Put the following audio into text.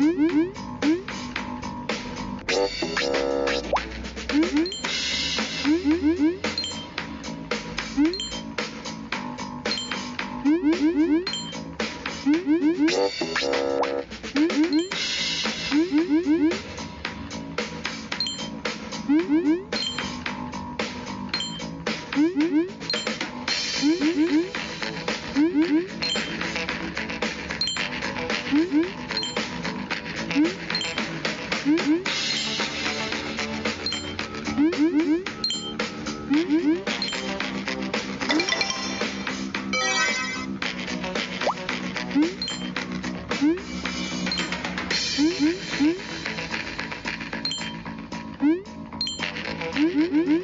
Mm-hmm. Mm-hmm. Mm-hmm.